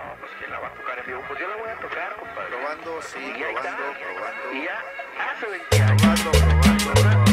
No, pues que la va a tocar en vivo. Pues yo la voy a tocar, compadre. Probando, sí, y probando, probando. Y ya hace 20 años. Probando, probando, probando.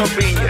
opinion.